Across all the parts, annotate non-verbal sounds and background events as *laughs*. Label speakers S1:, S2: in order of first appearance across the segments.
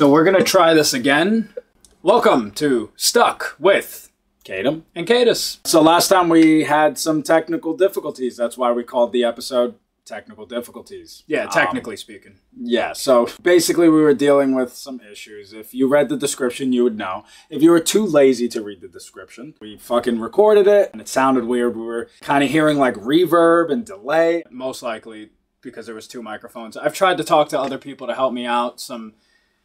S1: So we're gonna try this again. Welcome to Stuck with
S2: Kaydom.
S1: and Kaydas.
S2: So last time we had some technical difficulties. That's why we called the episode Technical Difficulties.
S1: Yeah,
S2: Um,
S1: technically speaking.
S2: yeah, so basically we were dealing with some issues. If you read the description, you would know. If you were too lazy to read the description, we fucking recorded it and it sounded weird. We were kind of hearing like reverb and delay.
S1: Most likely because there was two microphones. I've tried to talk to other people to help me out, some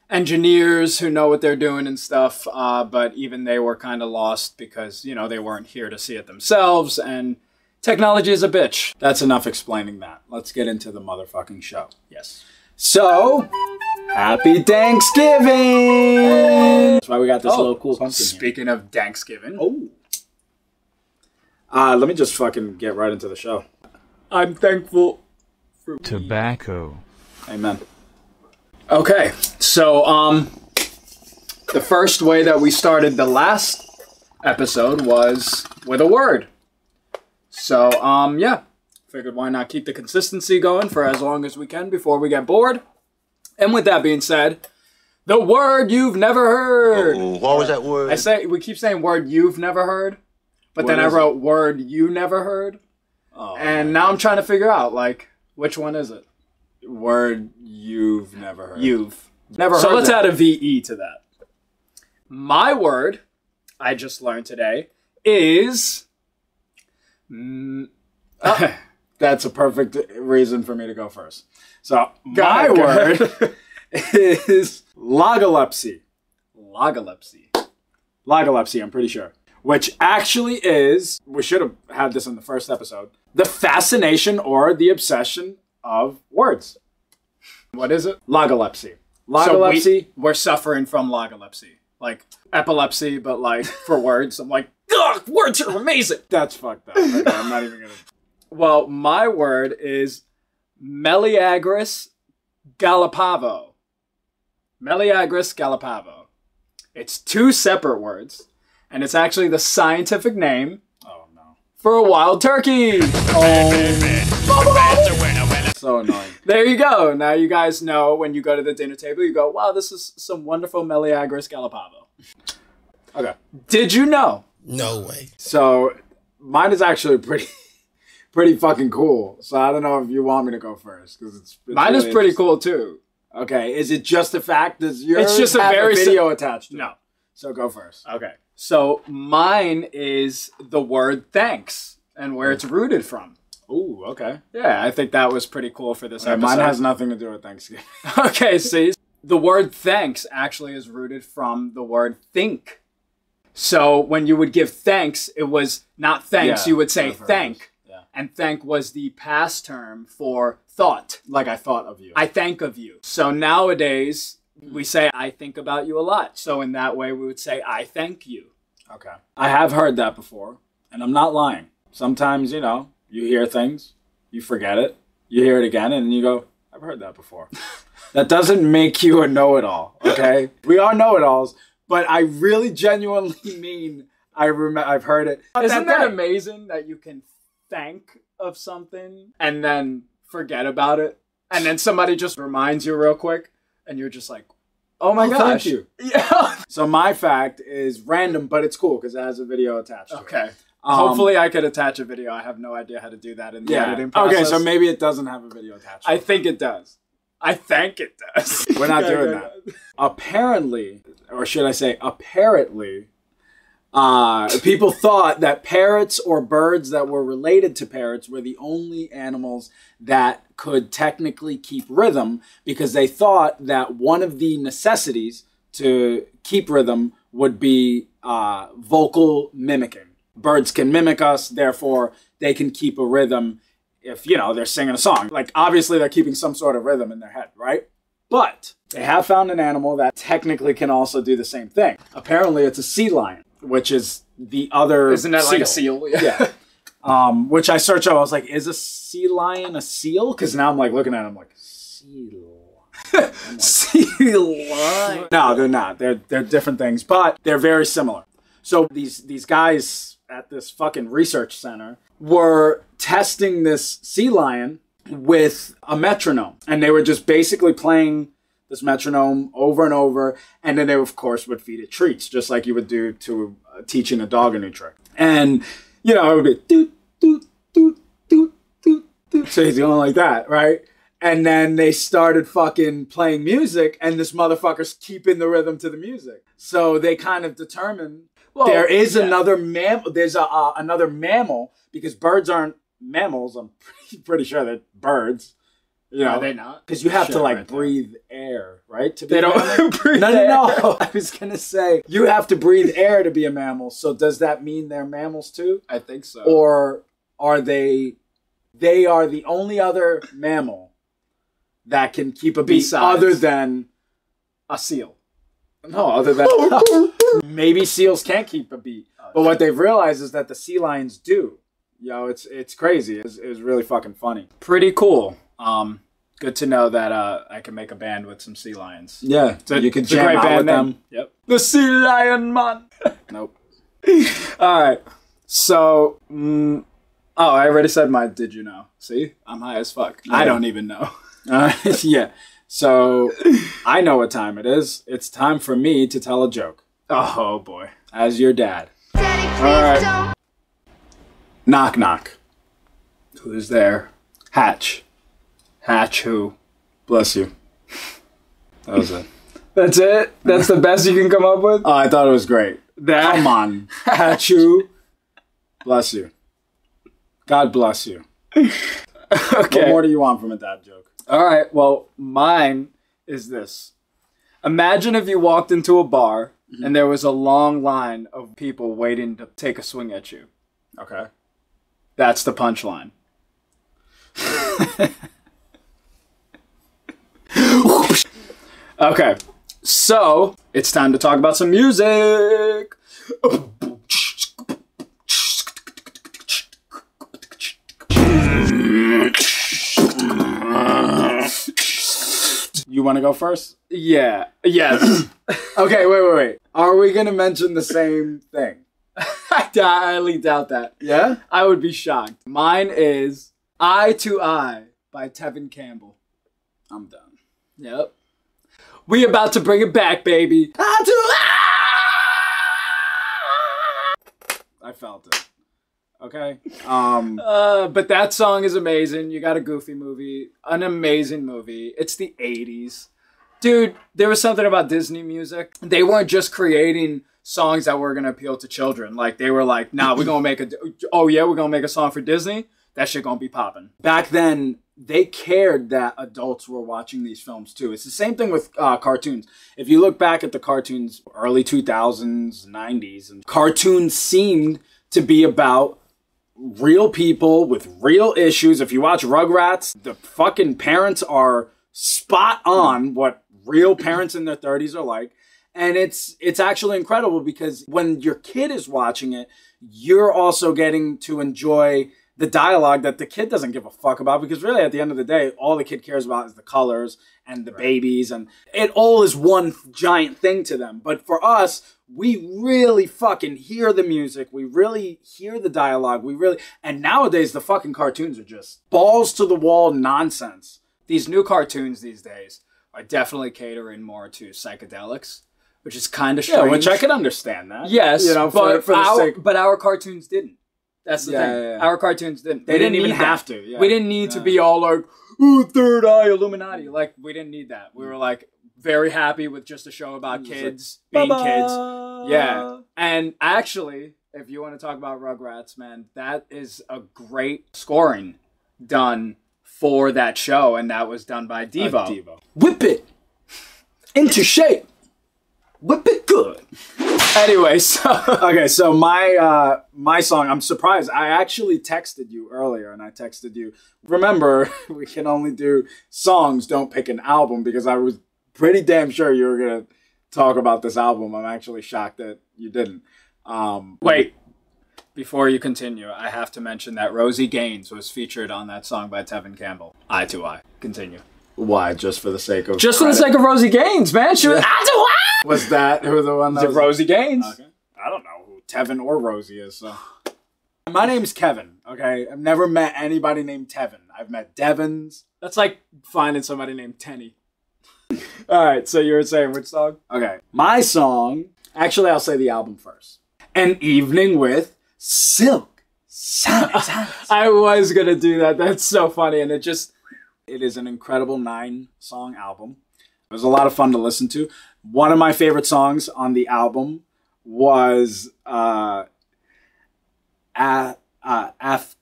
S1: engineers who know what they're doing and stuff, uh, but even they were kind of lost because, you know, they weren't here to see it themselves and technology is a bitch.
S2: That's enough explaining that. Let's get into the motherfucking show.
S1: Yes.
S2: So, happy Thanksgiving! That's why we got this little cool pumpkin here.
S1: Speaking of Thanksgiving,
S2: Oh. Uh, let me just fucking get right into the show.
S1: I'm thankful for
S3: Tobacco.
S2: Amen.
S1: Okay, so um, the first way that we started the last episode was with a word. So um, yeah, figured why not keep the consistency going for as long as we can before we get bored. And with that being said, the word you've never heard.
S4: Ooh, what was that word?
S1: I say we keep saying word you've never heard, but then I
S2: is it?
S1: wrote word you never heard,
S2: Oh,
S1: and now I'm trying to figure out like which one is it?
S2: word you've never heard.
S1: You've.
S2: never heard.
S1: So let's
S2: that.
S1: add a VE to that. My word, I just learned today, is. Mm, *laughs*
S2: That's a perfect reason for me to go first. So my word *laughs* is logolepsy.
S1: logolepsy.
S2: Logolepsy, I'm pretty sure. Which actually is, we should have had this in the first episode, the fascination or the obsession of words.
S1: What is it?
S2: Logolepsy.
S1: So
S2: Logolepsy.
S1: we, we're suffering from logolepsy. Like epilepsy, but like for words. I'm like, ugh, words are amazing.
S2: that's fucked up. Okay, I'm not even gonna. *laughs*
S1: Well, my word is Meleagris gallopavo. Meleagris gallopavo. It's two separate words, and it's actually the scientific name
S2: Oh no.
S1: for a wild turkey. Oh.
S2: So annoying. *laughs*
S1: There you go. Now you guys know when you go to the dinner table, you go, wow, this is some wonderful Meleagris gallopavo.
S2: Okay.
S1: Did you know?
S4: No way.
S2: So mine is actually pretty, *laughs* pretty fucking cool. So I don't know if you want me to go first because it's, it's
S1: Mine is pretty cool too.
S2: Okay, is it just a fact? Does yours
S1: just a very
S2: a
S1: sim-
S2: video attached? To
S1: No.
S2: it? So go first.
S1: Okay. So mine is the word thanks and where it's rooted from.
S2: Ooh, okay.
S1: Yeah, I think that was pretty cool for this
S2: Okay,
S1: episode.
S2: mine has nothing to do with Thanksgiving. *laughs*
S1: okay, see, the word thanks actually is rooted from the word think. So when you would give thanks, it was not thanks,
S2: Yeah,
S1: you would say thank.
S2: Yeah.
S1: And thank was the past term for thought.
S2: Like I thought of you.
S1: I think of you. So nowadays, we say, I think about you a lot. So in that way, we would say, I thank you.
S2: okay. I have heard that before, and I'm not lying. Sometimes, you know, you hear things, you forget it, you hear it again, and you go, I've heard that before. *laughs* that doesn't make you a know it all, okay? we are know it alls, but I really genuinely *laughs* mean I rem- I've heard it.
S1: Isn't that
S2: day.
S1: amazing that you can think of something and then forget about it? And then somebody just reminds you real quick, and you're just like, oh my
S2: Oh,
S1: gosh.
S2: thank you. *laughs*
S1: Yeah.
S2: So my fact is random, but it's cool because it has a video attached to it.
S1: okay.
S2: Um,
S1: Hopefully, I could attach a video. I have no idea how to do that in the
S2: Yeah.
S1: editing process.
S2: Okay, so maybe it doesn't have a video attached.
S1: I think it does. I think it does.
S2: We're not *laughs* doing that. Apparently, or should I say, apparently, uh, people thought that parrots or birds that were related to parrots were the only animals that could technically keep rhythm because they thought that one of the necessities to keep rhythm would be uh, vocal mimicking. Birds can mimic us, therefore, they can keep a rhythm if, you know, they're singing a song. Like, obviously, they're keeping some sort of rhythm in their head, right? But they have found an animal that technically can also do the same thing. Apparently, it's a sea lion, which is the other.
S1: Isn't that like a seal?
S2: Yeah. *laughs* Um, which I searched up. I was like, is a sea lion a seal? Because now I'm like looking at him like seal. *laughs* sea lion. No, they're not. They're they're different things, but they're very similar. So these these guys at this fucking research center were testing this sea lion with a metronome, and they were just basically playing this metronome over and over, and then they of course would feed it treats, just like you would do to uh, teaching a dog a new trick. And you know it would be doot doot doot doot doot doot. So he's going like that, right? And then they started fucking playing music, and this motherfucker's keeping the rhythm to the music. So they kind of determined there is
S1: yeah.
S2: another mammal. There's a uh, another mammal because birds aren't mammals. I'm pretty, *laughs* pretty sure they're birds. You know,
S1: Are they not?
S2: because you have to like
S1: right there.
S2: breathe air, right? To be
S1: They don't *laughs* breathe
S2: No, no,
S1: air.
S2: no. *laughs* I was gonna say you have to breathe air to be a mammal. So does that mean they're mammals too,
S1: I think so.
S2: or are they? They are the only other mammal that can keep a beat
S1: Besides-
S2: other than
S1: a seal.
S2: no, other than maybe seals can't keep a beat. Uh, but what they've realized is that the sea lions do. Yo, it's it's crazy. It's, it's really fucking funny.
S1: Pretty cool. Um, good to know that uh, I can make a band with some sea lions.
S2: Yeah,
S1: It's a-
S2: you can
S1: it's
S2: jam out with
S1: name.
S2: them.
S1: Yep. The Sea Lion Man. *laughs*
S2: Nope.
S1: All right. So, mm, oh, I already said my. Did you know? See, I'm high as fuck. I don't even know. *laughs*
S2: Uh, *laughs* yeah. So I know what time it is. It's time for me to tell a joke
S1: Oh boy.
S2: as your dad.
S4: Daddy, please
S1: right.
S2: Knock knock.
S1: Who's there?
S2: Hatch.
S1: Hatch who?
S2: Bless you. That was it.
S1: That's it. That's the best you can come up with.
S2: Oh, I thought it was great.
S1: That.
S2: Come on. *laughs* Hatch you. Bless you. God bless you. *laughs*
S1: Okay.
S2: What more do you want from a dad joke?
S1: All right. Well, mine is this. Imagine if you walked into a bar mm-hmm. and there was a long line of people waiting to take a swing at you.
S2: Okay.
S1: That's the punchline. okay. So, it's time to talk about some music.
S2: You want to go first?
S1: Yeah. Yes. *coughs*
S2: Okay, wait, wait, wait. Are we going to mention the same thing?
S1: I *laughs* highly doubt that.
S2: Yeah?
S1: I would be shocked. Mine is Eye to Eye by Tevin Campbell.
S2: I'm done.
S1: Yep. We about to bring it back, baby. Eye to
S2: I felt it. Okay. Um. *laughs*
S1: Uh, but that song is amazing. You got a goofy movie, an amazing movie. It's the 80s. Dude, there was something about Disney music. They weren't just creating songs that were to appeal to children. Like, they were like, nah, we're to make a, oh yeah, we're to make a song for Disney. That shit to be popping.
S2: back then they cared that adults were watching these films too. It's the same thing with uh, cartoons. If you look back at the cartoons, early 2000s, 90s, and cartoons seemed to be about real people with real issues. If you watch Rugrats, the fucking parents are spot on what real parents in their 30s are like. And it's it's actually incredible because when your kid is watching it, you're also getting to enjoy the dialogue that the kid doesn't give a fuck about because really at the end of the day all the kid cares about is the colors and the babies and it all is one giant thing to them. But for us we really fucking hear the music. We really hear the dialogue. We really and nowadays the fucking cartoons are just balls to the wall nonsense.
S1: These new cartoons these days are definitely catering more to psychedelics, which is kind of strange.
S2: yeah which i can understand that
S1: Yes,
S2: you know
S1: but,
S2: for, for
S1: our,
S2: sake
S1: but our cartoons didn't. That's the
S2: Yeah,
S1: thing.
S2: yeah.
S1: Our cartoons didn't.
S2: They
S1: We
S2: didn't even have
S1: that.
S2: to, yeah.
S1: We didn't need to be all like, "Ooh, third eye Illuminati." Like we didn't need that. We were like very happy with just a show about
S2: was like,
S1: kids being kids.
S2: Bye-bye.
S1: Yeah. And actually, if you want to talk about Rugrats, man, that is a great scoring done for that show, and that was done by Devo.
S2: Uh, Devo. Whip it *laughs* into shape. Whip it good.
S1: Anyway, so *laughs*
S2: Okay, so my uh my song, I'm surprised. I actually texted you earlier and I texted you. Remember, *laughs* we can only do songs, don't pick an album because I was pretty damn sure you were going to talk about this album. I'm actually shocked that you didn't. Um
S1: Wait. Before you continue, I have to mention that Rosie Gaines was featured on that song by Tevin Campbell. Eye to Eye. Continue.
S2: Why? Just for the sake of
S1: Just for the sake of Rosie Gaines, man. She was.
S2: what was that who the one
S1: Was
S2: that
S1: it
S2: was
S1: Rosie Gaines?
S2: Okay. I don't know who Tevin or Rosie is. So. My name's Kevin. Okay, I've never met anybody named Tevin. I've met Devons.
S1: That's like finding somebody named Tenny. *laughs* All right, so you were saying which song?
S2: Okay, my song. Actually, I'll say the album first. An evening with Silk Sonic. *laughs*
S1: I was gonna do that. That's so funny, and it just
S2: It is an incredible nine song album. It was a lot of fun to listen to. One of my favorite songs on the album was uh, a, uh, af,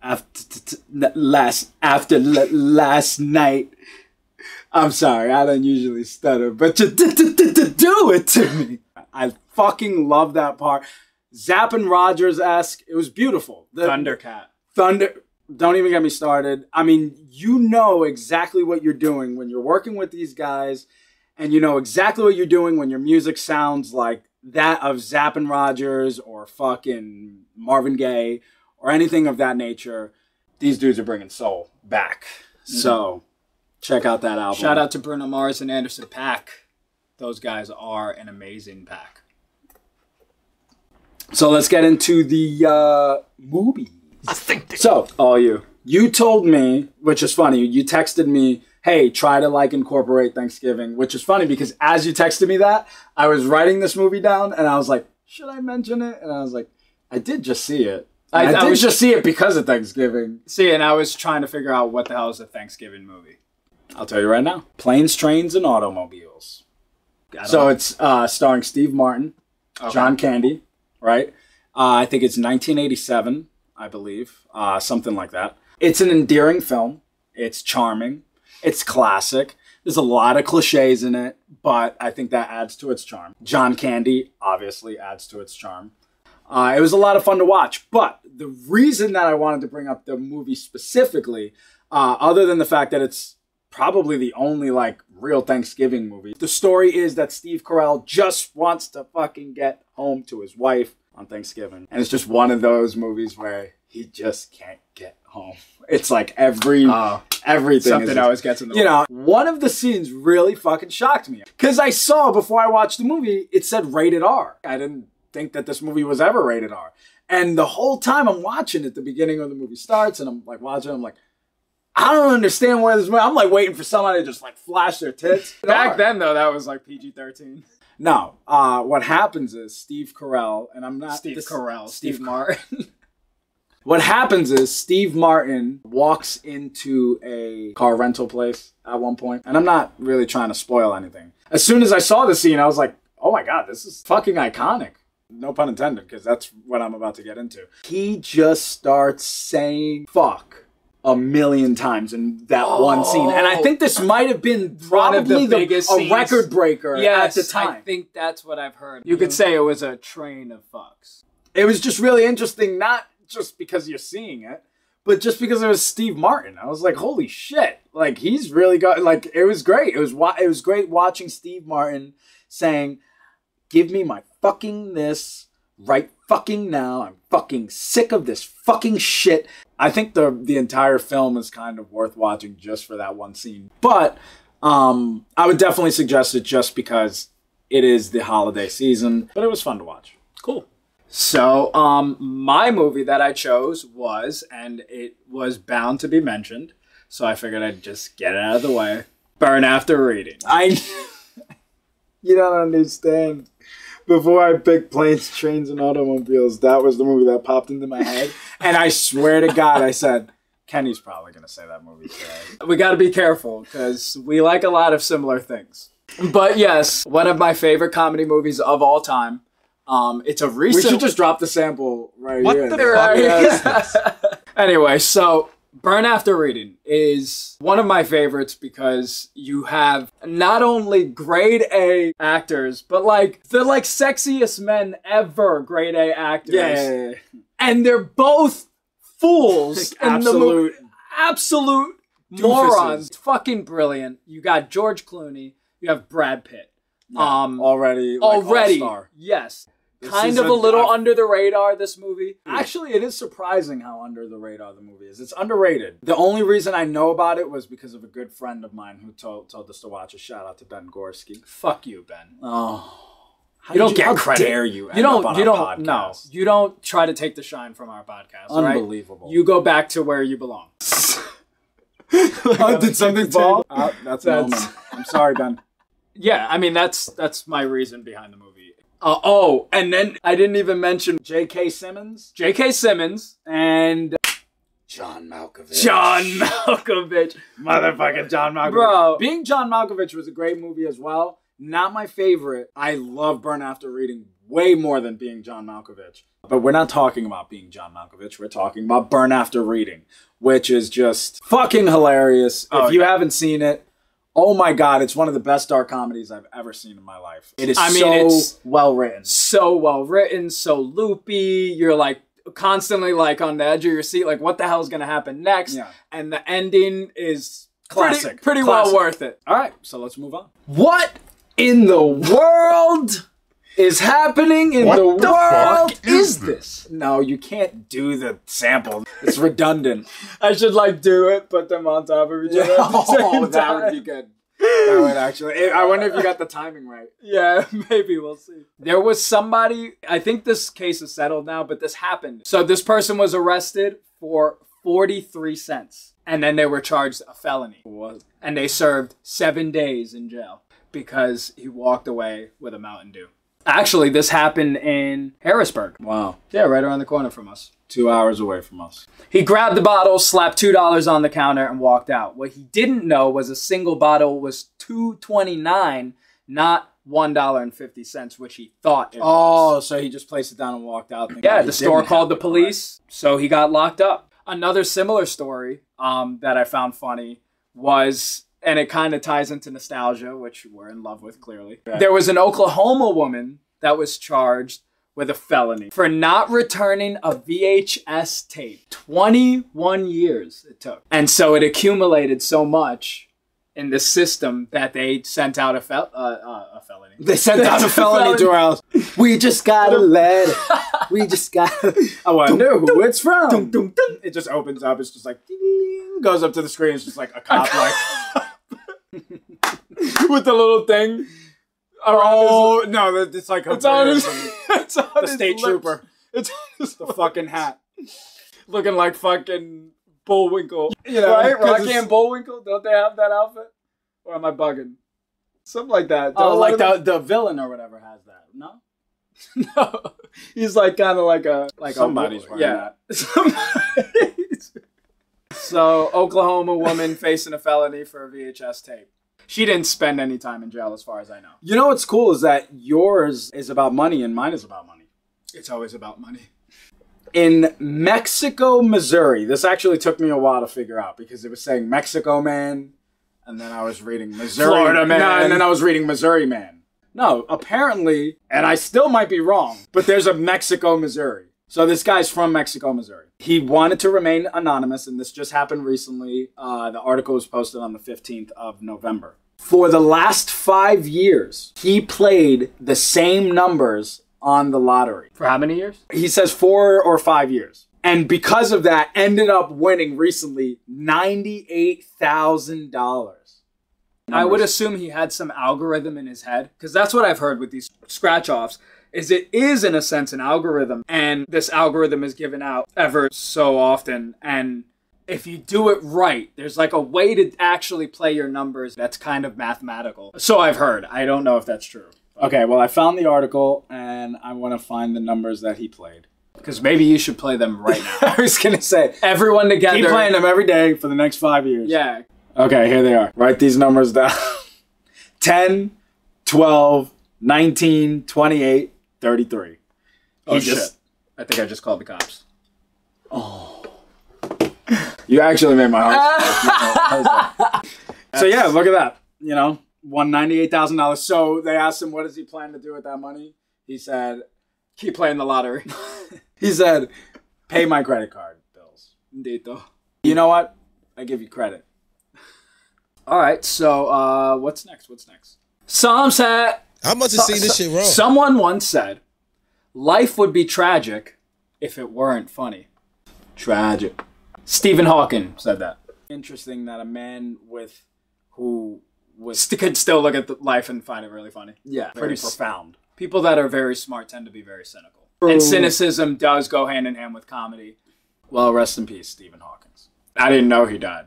S2: after last after last night. I'm sorry, I don't usually stutter, but you do it to me. I fucking love that part. Zapp and Rogers esque. It was beautiful. The-
S1: Thundercat.
S2: Thunder. Don't even get me started. I mean, you know exactly what you're doing when you're working with these guys, and you know exactly what you're doing when your music sounds like that of Zapp and Rogers or fucking Marvin Gaye or anything of that nature. These dudes are bringing soul back. So check out that album.
S1: Shout out to Bruno Mars and Anderson .Paak. Those guys are an amazing pack.
S2: So let's get into the uh, movie. I think so, all you. You told me, which is funny, you texted me, hey, try to like incorporate Thanksgiving, which is funny because as you texted me that, I was writing this movie down and I was like, should I mention it? And I was like, I did just see it. I,
S1: I-
S2: I
S1: I
S2: did
S1: was-
S2: just see it because of Thanksgiving.
S1: See, and I was trying to figure out what the hell is a Thanksgiving movie.
S2: I'll tell you right now Planes, Trains, and Automobiles. So it's uh, starring Steve Martin, John Candy, right? Uh, I think it's 1987, I believe, uh, something like that. It's an endearing film. It's charming. It's classic. There's a lot of cliches in it, but I think that adds to its charm. John Candy obviously adds to its charm. Uh, it was a lot of fun to watch, but the reason that I wanted to bring up the movie specifically, uh, other than the fact that it's probably the only like real Thanksgiving movie. The story is that Steve Carell just wants to fucking get home to his wife on Thanksgiving. And it's just one of those movies where he just can't get home. It's like every
S1: Oh.
S2: everything
S1: Something always gets in the
S2: you
S1: way.
S2: know, one of the scenes really fucking shocked me because I saw before I watched the movie it said rated R. I didn't think that this movie was ever rated R. And the whole time I'm watching it, the beginning of the movie starts, and I'm like watching. I'm like, I don't understand where this. movie. I'm like waiting for somebody to just like flash their tits.
S1: Back then, though, that was like PG 13.
S2: No. Uh, what happens is Steve Carell, and I'm not
S1: Steve
S2: this-
S1: Carell,
S2: Steve
S1: Steve Martin. *laughs*
S2: What happens is Steve Martin walks into a car rental place at one point, and I'm not really trying to spoil anything. As soon as I saw the scene, I was like, "Oh my god, this is fucking iconic." No pun intended, because that's what I'm about to get into. He just starts saying "fuck" a million times in that one scene, and I think this might have been
S1: One of the
S2: probably the,
S1: biggest
S2: a record breaker
S1: yes,
S2: at the time.
S1: I think that's what I've heard. You could say it was a train of fucks.
S2: it was just really interesting, not just because you're seeing it, but just because it was Steve Martin. I was like, holy shit! Like he's really got like it was great. It was wa- it was great watching Steve Martin saying, "Give me my fucking this right fucking now. I'm fucking sick of this fucking shit." I think the the entire film is kind of worth watching just for that one scene. But um, I would definitely suggest it just because it is the holiday season. But it was fun to watch.
S1: Cool. So, um, my movie that I chose was, and it was bound to be mentioned, so I figured I'd just get it out of the way. Burn After Reading.
S2: I. *laughs* you don't understand. Before I picked planes, trains, and automobiles, that was the movie that popped into my head. And I swear to God, I said, Kenny's probably going to say that movie today.
S1: We got to be careful because we like a lot of similar things. But yes, one of my favorite comedy movies of all time. Um, it's a recent.
S2: We should just drop the sample right
S3: What
S2: here.
S3: What
S1: the.
S2: Yes.
S1: anyway, so Burn After Reading is one of my favorites because you have not only grade A actors, but like the like sexiest men ever grade A actors.
S2: Yeah, yeah, yeah.
S1: And they're both fools *laughs* movie.
S2: Absolute.
S1: Absolute morons. It's fucking brilliant. You got George Clooney, you have Brad Pitt. Um
S2: already. Like,
S1: already
S2: all-star.
S1: yes kind of
S2: a-
S1: a, little
S2: a-
S1: under the radar. This movie.
S2: Actually, it is surprising how under the radar the movie is. It's underrated. The only reason I know about it was because of a good friend of mine who told told us to watch it. Shout out to Ben Gorski.
S1: Fuck you, Ben.
S2: Oh, how
S1: You don't
S2: did
S1: get
S2: how
S1: credit.
S2: Dare you?
S1: You don't.
S2: on
S1: You don't. No. You don't try to take the shine from our podcast. all right?
S2: Unbelievable.
S1: You go back to where you belong. *laughs*
S2: oh, did *laughs* something fall?
S1: Uh,
S2: that's
S1: That's-
S2: I'm sorry, Ben. *laughs*
S1: Yeah, I mean that's that's my reason behind the movie. Uh, oh, and then I didn't even mention
S2: J.K. Simmons
S1: J.K. Simmons
S2: and John Malkovich.
S1: John *laughs* Malkovich.
S2: motherfucking John Malkovich.
S1: Bro.
S2: being John Malkovich was a great movie as well. Not my favorite. I love Burn After Reading way more than being John Malkovich. But we're not talking about being John Malkovich. We're talking about Burn After Reading, which is just fucking hilarious.
S1: Oh,
S2: if you
S1: yeah.
S2: haven't seen it, oh my god, it's one of the best dark comedies I've ever seen in my life. It is
S1: I mean,
S2: so
S1: it's-
S2: well written.
S1: So well written, so loopy. You're like constantly like on the edge of your seat, like what the hell is gonna happen next?
S2: Yeah.
S1: And the ending is pretty-
S2: Classic.
S1: pretty,
S2: Classic.
S1: well worth it.
S2: All right, so let's move on. What in the world is happening in
S3: What
S2: the,
S3: the
S2: world?
S3: fuck is this?
S2: No, you can't do the sample. It's redundant.
S1: I should like do it, put them on top of each other. At the *laughs* oh, same
S2: oh, that would be good. That would actually. I wonder if you got the timing right.
S1: Yeah, *laughs* maybe we'll see. There was somebody, I think this case is settled now, but this happened. So this person was arrested for 43 cents and then they were charged a felony.
S2: What?
S1: And they served seven days in jail because he walked away with a Mountain Dew. Actually, this happened in Harrisburg.
S2: Wow.
S1: Yeah, right around the corner from us.
S2: Two hours away from us.
S1: He grabbed the bottle, slapped two dollars on the counter, and walked out. What he didn't know was a single bottle was two twenty nine, not one dollar and fifty cents, which he thought. It was Oh,
S2: so he just placed it down and walked out.
S1: yeah. The store called the police, so he got locked up. Another similar story um, that I found funny was, and it kind of ties into nostalgia, which we're in love with clearly. There was an Oklahoma woman that was charged with a felony for not returning a VHS tape. 21 years it took. And so it accumulated so much in the system that they sent out a, fel- uh, uh, a felony.
S2: They sent out a *laughs* felony to our house. We just got a *laughs* letter. We just got. I wonder who it's from. It just opens up. It's just like ding, goes up to the screen. It's just like a cop, like *laughs*
S1: with the little thing.
S2: Oh no, it's like a
S1: It's on his,
S2: the *laughs*
S1: it's on his
S2: state
S1: lips.
S2: trooper,
S1: It's on his
S2: the fucking hat.
S1: looking like fucking Bullwinkle.
S2: You know,
S1: right?
S2: 'cause
S1: Rocky
S2: it's-
S1: and Bullwinkle, don't they have that outfit? Or am I bugging? Something like that.
S2: Oh,
S1: Don't
S2: like the the villain or whatever has that. No, *laughs*
S1: no. He's like kind of like a like
S2: Somebody's
S1: a
S2: wearing
S1: yeah. *laughs* Somebody's. so Oklahoma woman facing a felony for a VHS tape. She didn't spend any time in jail, as far as I know.
S2: you know what's cool is that yours is about money and mine is about money.
S1: It's always about money.
S2: in Mexico, Missouri. This actually took me a while to figure out because it was saying Mexico man, and then I was reading Missouri
S1: Florida man.
S2: No, and then I was reading Missouri man. No, apparently, and I still might be wrong, but there's a Mexico, Missouri. So this guy's from Mexico, Missouri. He wanted to remain anonymous, and this just happened recently. Uh, the article was posted on the 15th of November. For the last five years, he played the same numbers on the lottery
S1: For how many years?
S2: he says four or five years. And because of that, ended up winning recently $98,000.
S1: I would assume he had some algorithm in his head because that's what I've heard with these scratch offs. Is it is in a sense an algorithm, and this algorithm is given out ever so often. And if you do it right, there's like a way to actually play your numbers that's kind of mathematical. So I've heard. I don't know if that's true
S2: Okay, well, I found the article and I want to find the numbers that he played.
S1: because maybe you should play them right now. *laughs*
S2: I was going to say,
S1: Everyone together.
S2: keep playing them every day for the next five years.
S1: Yeah.
S2: Okay, here they are. Write these numbers down *laughs* 10, 12, 19, 28, 33.
S1: Oh
S2: He
S1: shit!
S2: just-
S1: I think I just called the cops. Oh.
S2: You actually made my heart. *laughs* so yeah, look at that. You know, won ninety-eight thousand dollars. So they asked him, "What does he plan to do with that money?" He said,
S1: Keep playing the lottery. *laughs*
S2: "He said, pay my credit card bills."
S1: Indeed, though.
S2: You know what? I give you credit.
S1: All right. So uh, what's next? What's next? Some said
S4: How much is seeing this shit wrong?
S1: Someone once said, life would be tragic if it weren't funny.
S2: Tragic.
S1: Stephen Hawking said that.
S2: Interesting that a man with who was *laughs*
S1: could still look at the life and find it really funny.
S2: yeah pretty profound.
S1: People that are very smart tend to be very cynical. And cynicism does go hand in hand with comedy.
S2: Well, rest in peace, Stephen Hawkins.
S1: I didn't know he died.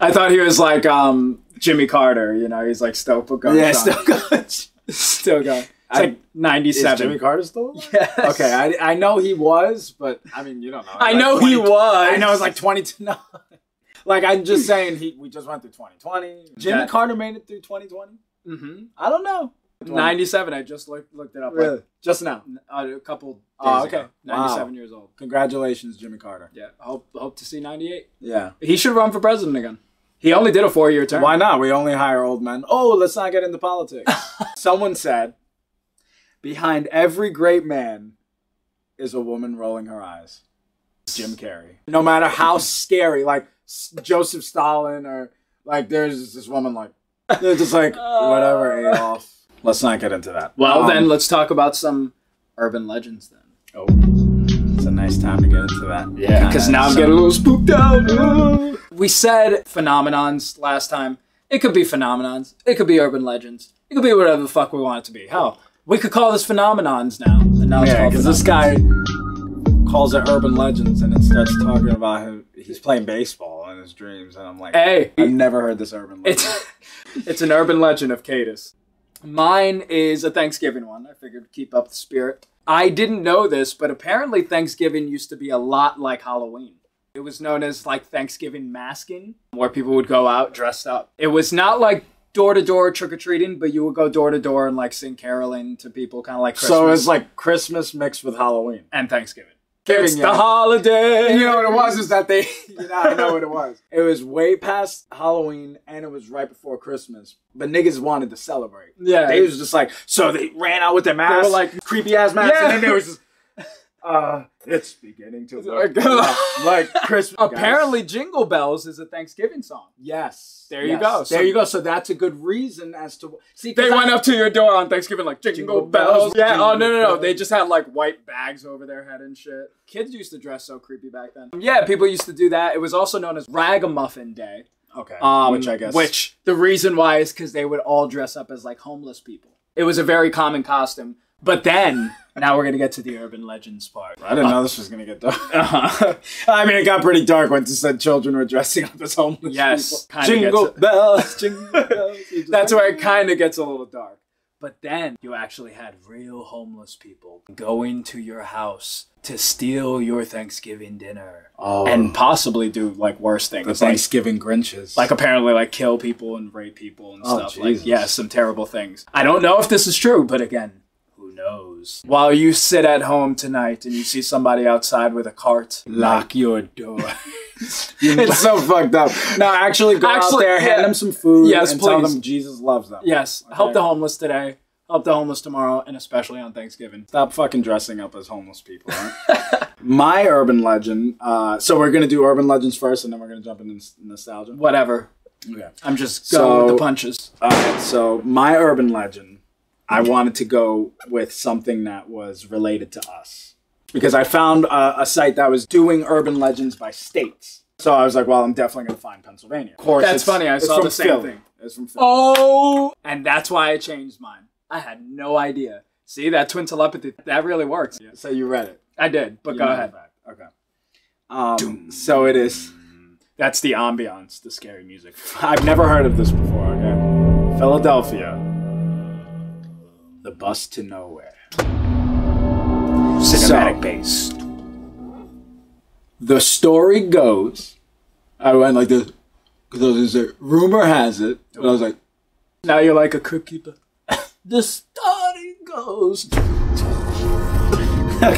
S1: I thought he was like um, Jimmy Carter, you know, he's like still going.
S2: Yeah, still going.
S1: still going. It's
S2: I-
S1: like 97.
S2: Is Jimmy Carter still?
S1: Yes.
S2: Okay, I, I know he was, but I mean you don't know.
S1: I
S2: Like
S1: know he
S2: 20
S1: was.
S2: I know it's like twenty two. *laughs* No. Like I'm just saying, he we just went through 2020. Jimmy
S1: That-
S2: Carter made it through 2020.
S1: hmm
S2: I don't know.
S1: 97. I just looked looked it up. like,
S2: Really? Just now.
S1: uh, a couple days
S2: Oh, okay.
S1: ago. 97
S2: Wow.
S1: years old.
S2: Congratulations, Jimmy Carter.
S1: Yeah. Hope hope to see 98.
S2: Yeah.
S1: He should run for president again. He only did a four year term.
S2: Why not? We only hire old men. Oh, let's not get into politics. *laughs* Someone said, behind every great man is a woman rolling her eyes. Jim Carrey. No matter how *laughs* scary, like S- Joseph Stalin or like there's this woman like they're just like *laughs* whatever Adolf. Let's not get into that.
S1: Well,
S2: Um,
S1: then let's talk about some urban legends then.
S2: oh, it's a nice time to get into that.
S1: Yeah, because now I'm getting a little spooked out. we said phenomenons last time. It could be phenomenons. It could be urban legends. It could be whatever the fuck we want it to be. Hell, we could call this phenomenons now. And now
S2: Yeah, because this guy calls it urban legends and then starts talking about how he's playing baseball in his dreams, and I'm like,
S1: Hey,
S2: I've never heard this urban legend.
S1: it's *laughs* it's an urban legend of Kaydas. Mine is a Thanksgiving one. I figured keep up the spirit. I didn't know this, but apparently Thanksgiving used to be a lot like Halloween. It was known as like Thanksgiving masking, where people would go out dressed up. It was not like door to door trick or treating, but you would go door to door and like sing caroling to people, kind of like Christmas
S2: so it's like Christmas mixed with Halloween.
S1: and Thanksgiving.
S2: Giving,
S1: It's the holiday.
S2: And you know what it was is that they, *laughs* you know, I know what it was. *laughs* It was way past Halloween and it was right before Christmas. But niggas wanted to celebrate.
S1: Yeah.
S2: They was just like, so they ran out with their masks,
S1: were like-
S2: creepy ass masks,
S1: Yeah.
S2: and then they was just, uh, it's beginning to look *laughs*
S1: like-
S2: Christmas. guys.
S1: Apparently, Jingle Bells is a Thanksgiving song.
S2: Yes.
S1: There you
S2: Yes.
S1: go. So-
S2: there you go. So that's a good reason as to see.
S1: They
S2: I-
S1: went up to your door on Thanksgiving like jingle,
S2: Jingle
S1: bells.
S2: bells,
S1: Yeah.
S2: jingle
S1: oh no no no.
S2: bells.
S1: They just had like white bags over their head and shit. Kids used to dress so creepy back then. Yeah, people used to do that. It was also known as Ragamuffin Day.
S2: Okay.
S1: Um,
S2: which I guess.
S1: Which the reason why is because they would all dress up as like homeless people. It was a very common costume. But then now we're gonna get to the urban legends part.
S2: I didn't know this was gonna get dark. *laughs*
S1: Uh-huh.
S2: I mean, it got pretty dark when it said children were dressing up as homeless
S1: Yes, *laughs*
S2: Jingle bells, jingle bells.
S1: That's where it *laughs* kind of gets a little dark. But then you actually had real homeless people going to your house to steal your Thanksgiving dinner
S2: Oh,
S1: and possibly do like worse things.
S2: the
S1: like,
S2: Thanksgiving Grinches.
S1: like apparently like kill people and rape people and
S2: Oh,
S1: stuff. Like
S2: Jesus.
S1: yeah, some terrible things. I don't know if this is true, but again, knows? While you sit at home tonight and you see somebody outside with a cart, lock your door. *laughs*
S2: it's so fucked up. No, actually, go out
S1: Actually,
S2: there, hand
S1: yeah.
S2: them some food,
S1: Yes,
S2: and tell them Jesus loves them.
S1: yes, help the homeless today. Help the homeless tomorrow, and especially on Thanksgiving.
S2: Stop fucking dressing up as homeless people. Right? *laughs* My urban legend. Uh, so we're gonna do urban legends first, and then we're gonna jump into nostalgia.
S1: Whatever.
S2: Okay.
S1: I'm just going with the punches.
S2: All right. So my urban legend, I wanted to go with something that was related to us because I found a, a site that was doing urban legends by states. So I was like, well, I'm definitely gonna find Pennsylvania. Of course,
S1: That's funny, I saw the same
S2: Philly.
S1: thing.
S2: It's from Philly.
S1: Oh, and that's why I changed mine. I had no idea. See that twin telepathy? That really works. Yeah.
S2: So you read it.
S1: I did, but
S2: You
S1: go ahead.
S2: Okay. Um, so it is.
S1: That's the ambiance, the scary music. *laughs*
S2: I've never heard of this before. Okay. Philadelphia. The bus to nowhere.
S1: Cinematic
S2: So-. The story goes. I went like this because I was rumor has it, but I was like,
S1: Now you're like a cookie. keeper. *laughs*
S2: the story goes. *laughs* okay.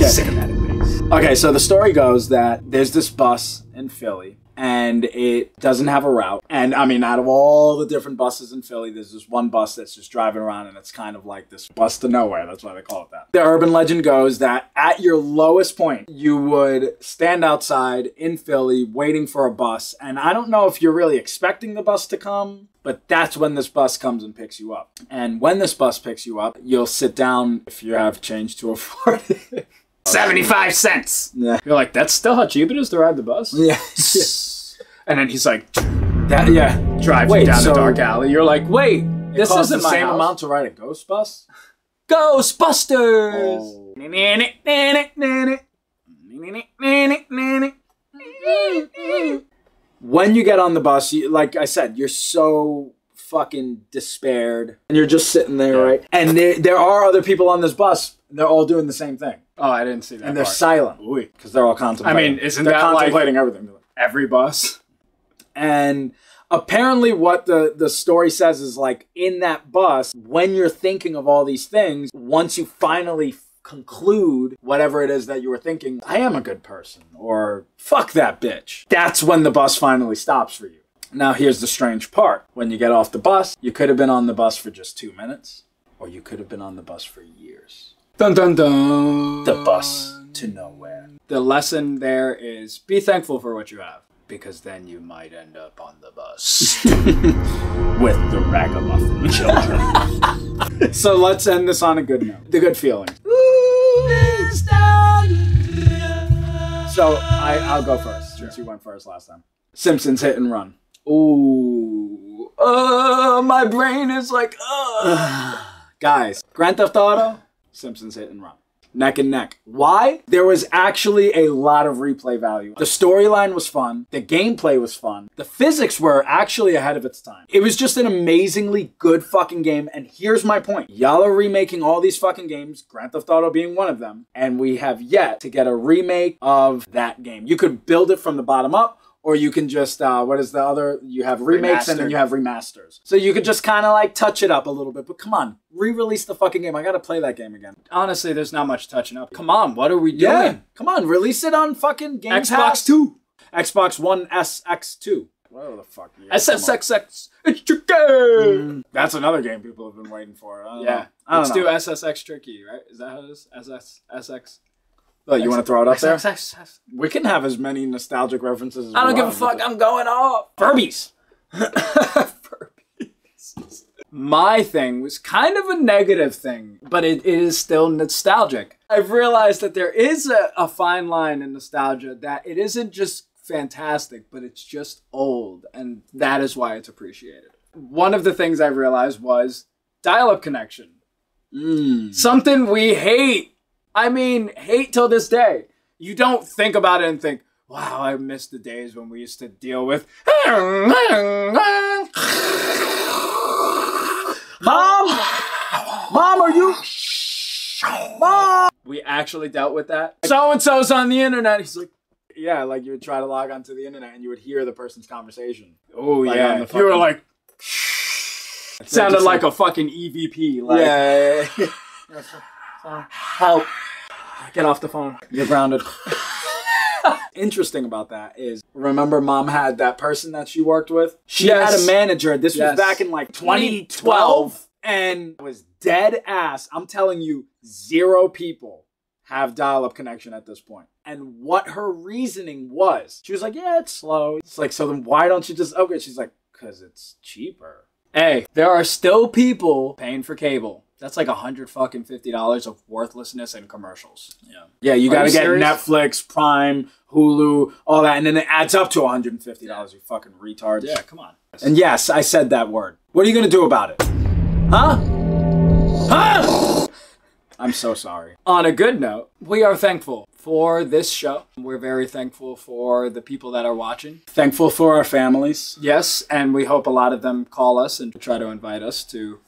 S1: Cinematic bass.
S2: Okay, so the story goes that there's this bus in Philly, and it doesn't have a route. And I mean, out of all the different buses in Philly, there's this one bus that's just driving around and it's kind of like this bus to nowhere. That's why they call it that. The urban legend goes that at your lowest point, you would stand outside in Philly waiting for a bus. And I don't know if you're really expecting the bus to come, but that's when this bus comes and picks you up. And when this bus picks you up, you'll sit down if you have change to afford *laughs* it.
S1: 75 cents.
S2: yeah.
S1: You're like, that's still how cheap it is to ride the bus?
S2: Yeah. *laughs*
S1: And then he's like,
S2: that, yeah.
S1: drives
S2: Wait,
S1: you down
S2: so-
S1: the dark alley. You're like, wait, this isn't
S2: the same
S1: house.
S2: amount to ride a ghost bus? *laughs*
S1: Ghostbusters. Oh.
S2: when you get on the bus, you, like I said, you're so fucking despaired, and you're just sitting there, right? And there, there are other people on this bus, and they're all doing the same thing,
S1: Oh, I didn't see that.
S2: and they're
S1: part.
S2: silent because they're all contemplating.
S1: I mean, isn't
S2: they're
S1: that like-
S2: contemplating everything?
S1: every bus.
S2: And apparently, what the the story says is like in that bus, when you're thinking of all these things, once you finally conclude whatever it is that you were thinking, I am a good person, or fuck that bitch. That's when the bus finally stops for you. Now, here's the strange part. When you get off the bus, you could have been on the bus for just two minutes, or you could have been on the bus for years.
S1: Dun dun dun.
S2: The bus to nowhere.
S1: The lesson there is be thankful for what you have, because then you might end up on the bus. *laughs*
S2: with the ragamuffin children. *laughs* so let's end this on a good note. The good feeling. So I, I'll go first since you went first last time. Simpsons hit and run.
S1: Ooh. Uh, my brain is like, uh. *sighs*
S2: Guys, Grand Theft Auto, Simpsons hit and run. Neck and neck. Why? There was actually a lot of replay value. The storyline was fun. The gameplay was fun. The physics were actually ahead of its time. It was just an amazingly good fucking game. And here's my point. Y'all are remaking all these fucking games, Grand Theft Auto being one of them, and we have yet to get a remake of that game. You could build it from the bottom up, or you can just uh, what is the other? You have remakes and then you have remasters. So you could just kind of like touch it up a little bit. But come on, re-release the fucking game. I gotta play that game again.
S1: Honestly, there's not much touching up. Come on, what are we doing?
S2: Yeah, come on, release it on fucking Game
S1: Xbox
S2: Pass.
S1: 2.
S2: Xbox One SX2. Whatever the fuck. yeah, come on.
S1: SSXX. It's tricky.
S2: That's another game people have been waiting for. I don't
S1: Yeah.
S2: know. I don't
S1: Let's
S2: know.
S1: do SSX tricky, right? Is that how it is? SS SX.
S2: Oh, you want to throw it up there? We can have as many nostalgic references as
S1: I don't give a fuck. I'm going off.
S2: Furbies. *laughs*
S1: Furbies. My thing was kind of a negative thing, but it, it is still nostalgic. I've realized that there is a, a fine line in nostalgia that it isn't just fantastic, but it's just old, and that is why it's appreciated. One of the things I realized was dial up connection.
S2: Mm.
S1: Something we hate. I mean, hate till this day. You don't think about it and think, wow, I miss the days when we used to deal with.
S2: Mom, mom, are you? Mom.
S1: We actually dealt with that. So and so's on the internet. He's like,
S2: Yeah, like you would try to log onto the internet and you would hear the person's conversation.
S1: oh
S2: Like
S1: yeah.
S2: the
S1: you were
S2: fucking-
S1: like,
S2: It
S1: sounded like a fucking EVP. Like,
S2: yeah. *laughs*
S1: help. Get off the phone.
S2: You're grounded. *laughs* Interesting about that is, remember, mom had that person that she worked with. She
S1: Yes.
S2: had a manager. This
S1: Yes.
S2: was back in like 2012, and was dead ass. I'm telling you, zero people have dial-up connection at this point. And what her reasoning was, she was like, "Yeah, it's slow." It's like, so then why don't you just upgrade? She's like, "Cause it's cheaper."
S1: Hey, there are still people paying for cable. That's like a hundred fucking fifty dollars of worthlessness and commercials. Yeah.
S2: Yeah, you
S1: Are
S2: got to
S1: you
S2: get
S1: serious?
S2: Netflix, Prime, Hulu, all that, and then it adds up to $150. You fucking retards.
S1: Yeah, come on.
S2: And yes, I said that word. What are you gonna do about it? Huh? Huh? I'm so sorry.
S1: On a good note, we are thankful for this show. We're very thankful for the people that are watching.
S2: Thankful for our families.
S1: Yes, and we hope a lot of them call us and try to invite us to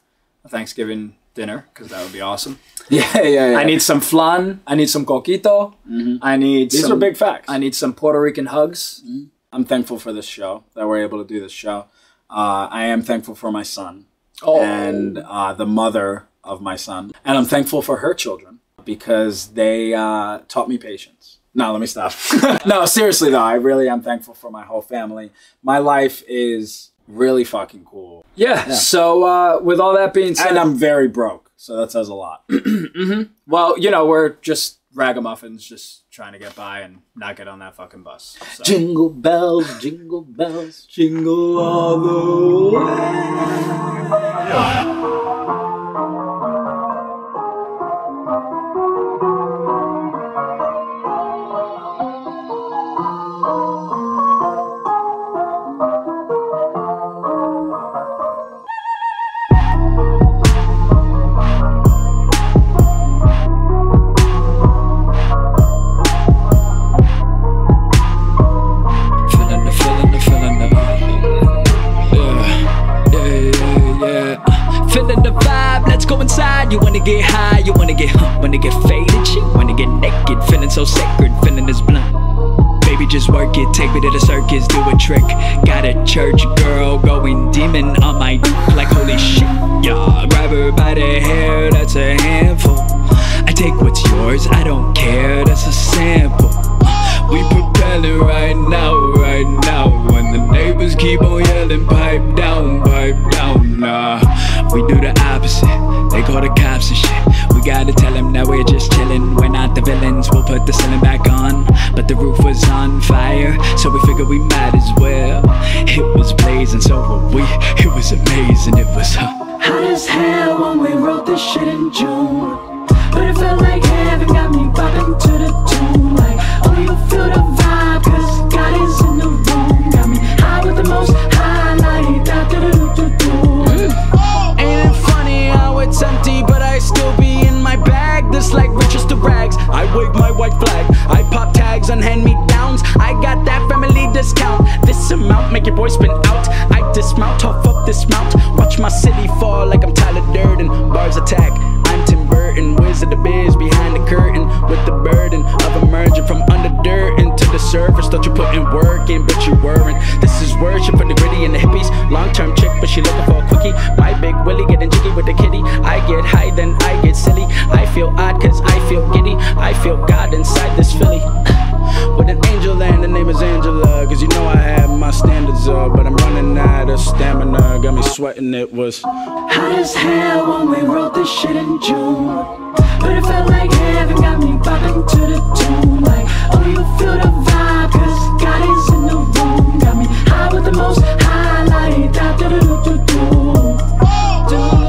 S1: a Thanksgiving dinner because that would be awesome. *laughs*
S2: Yeah, yeah, yeah.
S1: I need some flan. I need some coquito. I need
S2: These
S1: some,
S2: are big facts.
S1: I need some Puerto Rican hugs.
S2: I'm thankful for this show that we're able to do this show. Uh, I am thankful for my son
S1: Oh,
S2: and uh, the mother of my son, and I'm thankful for her children because they uh, taught me patience. No, let me stop. *laughs* no, seriously though, I really am thankful for my whole family. My life is really fucking cool.
S1: Yeah. So uh, with all that being said,
S2: And I'm very broke, so that says a lot. *clears throat*
S1: well, you know, we're just ragamuffins, just trying to get by and not get on that fucking bus. So.
S2: jingle bells, jingle bells, jingle all the way.
S4: Was blazing, so were we. It was amazing. It was uh,
S5: Hot as hell when we wrote this shit in June. But it felt like
S4: Amount make your boy spin out. I dismount, off up this mount. Watch my city fall like I'm Tyler Durden. Bars attack. I'm Tim Burton, wizard of biz behind the curtain with the burden of emerging from under dirt into the surface. Thought you put in work in, but you weren't. This is worship for the gritty and the hippies. Long term chick, but she looking for a quickie. My big Willie getting jiggy with the kitty. I get high, then I get silly. I feel odd, cause I feel giddy. I feel God inside this Philly. With an angel and the name is Angela. Cause you know I had my standards up, but I'm running out of stamina. Got me sweating, it was.
S5: Hot as hell when we wrote this shit in June. But it felt like heaven got me bopping to the tune. Like, oh, you feel the vibe, cause God is in the room. Got me high with the most high, like that. do-do-do-do-do.
S6: Yeah, yeah, yeah.